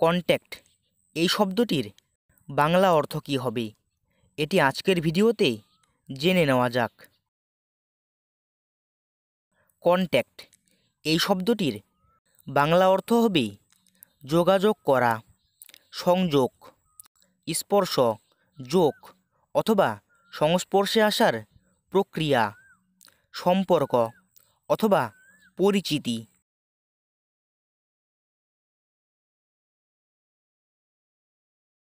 Contact. এই শব্দটির বাংলা অর্থ কী হবে? এটি আজকের ভিডিওতে জেনে নেওয়া যাক। কন্ট্যাক্ট। এই শব্দটির বাংলা অর্থ হবে যোগাযোগ করা, সংযোগ, স্পর্শ, যোগ অথবা সংস্পর্শে আসার প্রক্রিয়া, সম্পর্ক অথবা পরিচিতি।